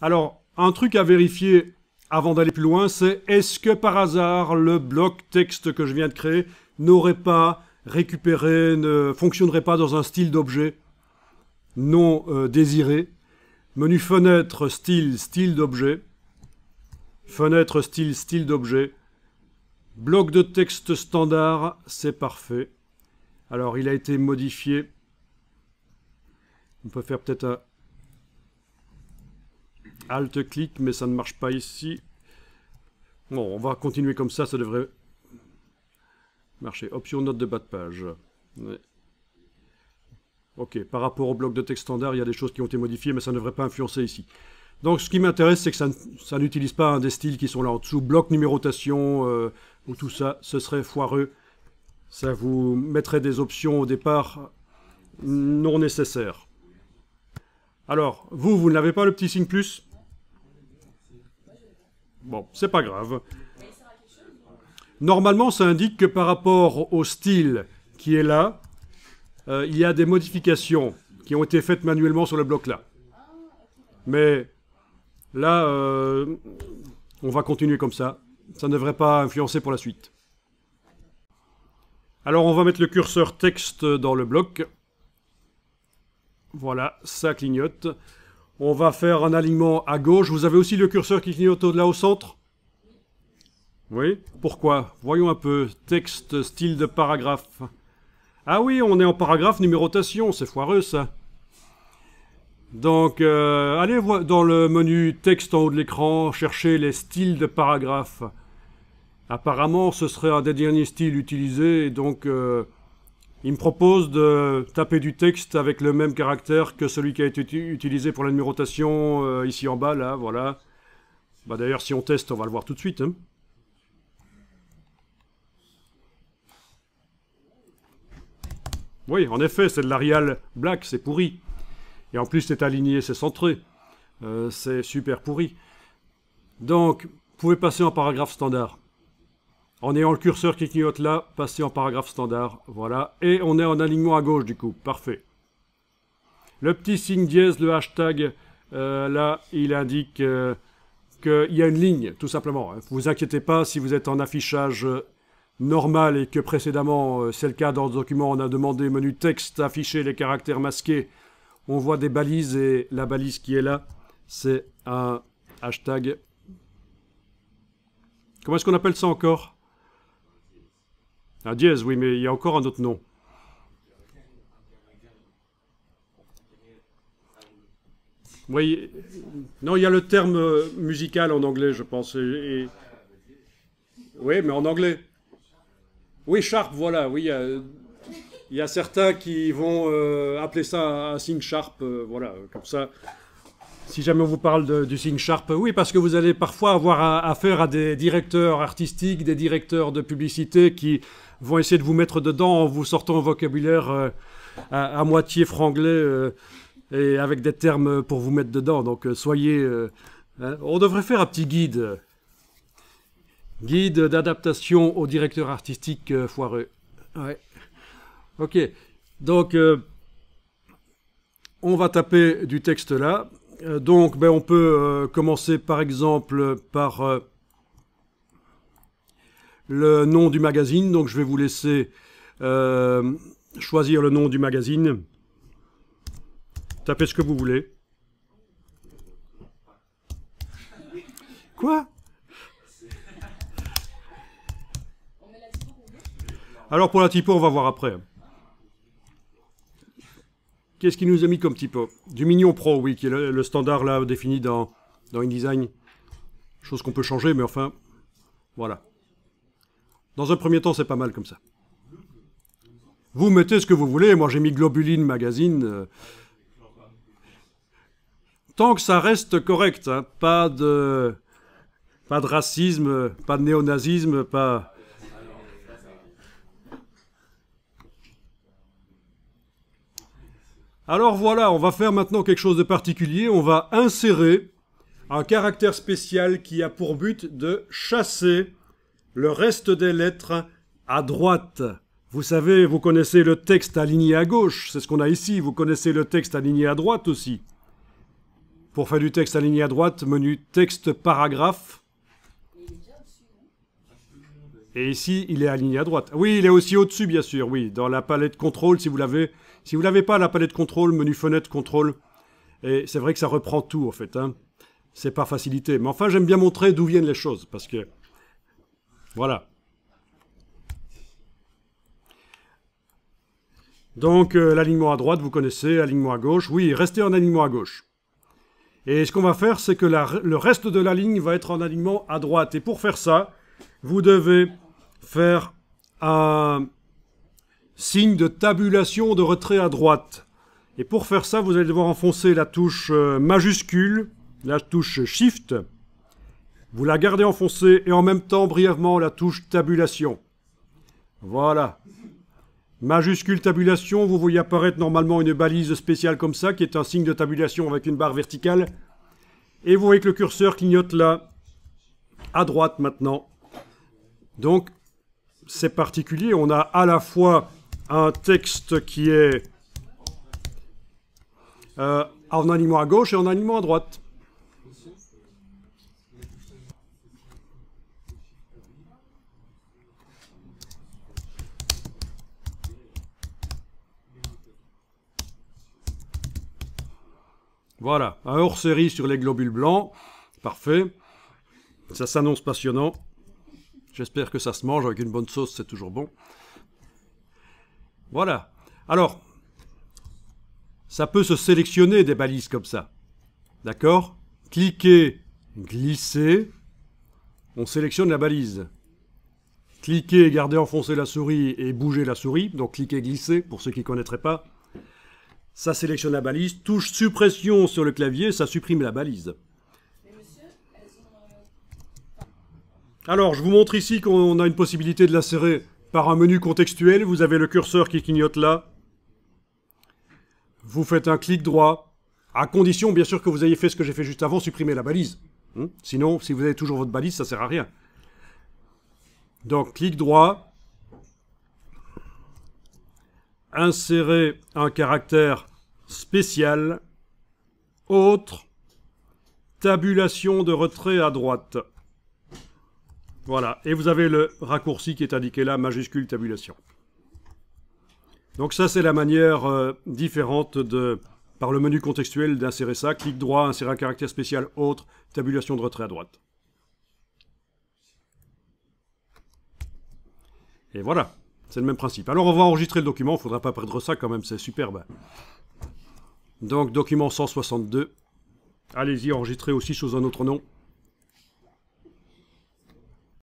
Alors, un truc à vérifier avant d'aller plus loin, c'est est-ce que par hasard le bloc texte que je viens de créer n'aurait pas récupéré, ne fonctionnerait pas dans un style d'objet non euh, désiré? Menu fenêtre, style, style d'objet. Fenêtre, style, style d'objet. Bloc de texte standard, c'est parfait. Alors, il a été modifié. On peut faire peut-être un Alt-clic, mais ça ne marche pas ici. Bon, on va continuer comme ça, ça devrait marcher. Option note de bas de page. Ok, par rapport au bloc de texte standard, il y a des choses qui ont été modifiées, mais ça ne devrait pas influencer ici. Donc ce qui m'intéresse, c'est que ça, n'utilise pas un des styles qui sont là en dessous. Bloc numérotation euh, ou tout ça, ce serait foireux. Ça vous mettrait des options au départ non nécessaires. Alors, vous, vous n'avez pas le petit signe plus? Bon, c'est pas grave. Normalement, ça indique que par rapport au style qui est là, euh, il y a des modifications qui ont été faites manuellement sur le bloc là. Mais là, euh, on va continuer comme ça. Ça ne devrait pas influencer pour la suite. Alors on va mettre le curseur texte dans le bloc. Voilà, ça clignote. On va faire un alignement à gauche. Vous avez aussi le curseur qui clignote là au centre? Oui Pourquoi? Voyons un peu. Texte, style de paragraphe. Ah oui, on est en paragraphe numérotation, c'est foireux ça. Donc, euh, allez dans le menu texte en haut de l'écran, chercher les styles de paragraphe. Apparemment, ce serait un des derniers styles utilisés, donc euh, il me propose de taper du texte avec le même caractère que celui qui a été utilisé pour la numérotation euh, ici en bas, là, voilà. Bah, D'ailleurs, si on teste, on va le voir tout de suite. Hein. Oui, en effet, c'est de l'Arial Black, c'est pourri. Et en plus, c'est aligné, c'est centré. Euh, c'est super pourri. Donc, vous pouvez passer en paragraphe standard. En ayant le curseur qui clignote là, passer en paragraphe standard, voilà. Et on est en alignement à gauche du coup, parfait. Le petit signe dièse, le hashtag, euh, là, il indique euh, qu'il y a une ligne, tout simplement. Ne vous inquiétez pas si vous êtes en affichage normal et que précédemment, euh, c'est le cas dans le document, on a demandé menu texte, afficher les caractères masqués. On voit des balises et la balise qui est là, c'est un hashtag. Comment est-ce qu'on appelle ça encore? Un dièse, oui, mais il y a encore un autre nom. Oui, non, il y a le terme euh, musical en anglais, je pense. Oui, mais en anglais. Oui, sharp, voilà, oui. Il y a, certains qui vont euh, appeler ça un signe sharp, euh, voilà, comme ça. Si jamais on vous parle du signe sharp, oui, parce que vous allez parfois avoir affaire à des directeurs artistiques, des directeurs de publicité qui vont essayer de vous mettre dedans en vous sortant un vocabulaire euh, à, moitié franglais euh, et avec des termes pour vous mettre dedans. Donc euh, soyez... Hein, on devrait faire un petit guide. Guide d'adaptation au directeur artistique foireux. Ouais. Ok. Donc, on va taper du texte là. Donc, ben, on peut commencer par exemple par le nom du magazine. Donc je vais vous laisser euh, choisir le nom du magazine. Tapez ce que vous voulez. Quoi? Alors pour la typo, on va voir après. Qu'est-ce qu'il nous a mis comme typo Du Mignon Pro, oui, qui est le, standard là défini dans, dans InDesign. Chose qu'on peut changer, mais enfin, voilà. Dans un premier temps, c'est pas mal comme ça. Vous mettez ce que vous voulez. Moi, j'ai mis Globuline Magazine. Euh. Tant que ça reste correct, hein. pas de, pas de racisme, pas de néonazisme, pas. Alors voilà, on va faire maintenant quelque chose de particulier. On va insérer un caractère spécial qui a pour but de chasser le reste des lettres à droite. Vous savez, vous connaissez le texte aligné à gauche, c'est ce qu'on a ici, vous connaissez le texte aligné à droite aussi. Pour faire du texte aligné à droite, menu texte paragraphe. Et ici, il est aligné à droite. Oui, il est aussi au-dessus, bien sûr, oui, dans la palette contrôle, si vous l'avez. Si vous l'avez pas, la palette contrôle, menu fenêtre contrôle. Et c'est vrai que ça reprend tout, en fait. Hein. C'est pas facilité. Mais enfin, j'aime bien montrer d'où viennent les choses, parce que... Voilà. Donc, euh, l'alignement à droite, vous connaissez, alignement à gauche. Oui, restez en alignement à gauche. Et ce qu'on va faire, c'est que le reste de la ligne va être en alignement à droite. Et pour faire ça, vous devez faire un signe de tabulation de retrait à droite. Et pour faire ça, vous allez devoir enfoncer la touche euh, majuscule, la touche Shift. Vous la gardez enfoncée et en même temps brièvement la touche tabulation. Voilà. Majuscule tabulation, vous voyez apparaître normalement une balise spéciale comme ça, qui est un signe de tabulation avec une barre verticale. Et vous voyez que le curseur clignote là, à droite maintenant. Donc, c'est particulier. On a à la fois un texte qui est euh, en alignement à gauche et en alignement à droite. Voilà, un hors-série sur les globules blancs. Parfait. Ça s'annonce passionnant. J'espère que ça se mange avec une bonne sauce, c'est toujours bon. Voilà. Alors, ça peut se sélectionner des balises comme ça. D'accord? Cliquez, glissez. On sélectionne la balise. Cliquez, gardez enfoncer la souris et bougez la souris. Donc cliquez, glissez, pour ceux qui ne connaîtraient pas. Ça sélectionne la balise. Touche suppression sur le clavier, ça supprime la balise. Alors, je vous montre ici qu'on a une possibilité de l'insérer par un menu contextuel. Vous avez le curseur qui clignote là. Vous faites un clic droit, à condition bien sûr que vous ayez fait ce que j'ai fait juste avant, supprimer la balise. Hmm? Sinon, si vous avez toujours votre balise, ça ne sert à rien. Donc, clic droit, insérer un caractère spécial, autre, tabulation de retrait à droite. Voilà, et vous avez le raccourci qui est indiqué là, majuscule tabulation. Donc ça, c'est la manière euh, différente de, par le menu contextuel d'insérer ça. Clic droit, insérer un caractère spécial autre, tabulation de retrait à droite. Et voilà, c'est le même principe. Alors on va enregistrer le document, il ne faudra pas perdre ça quand même, c'est superbe. Donc document 162. Allez-y, enregistrez aussi sous un autre nom.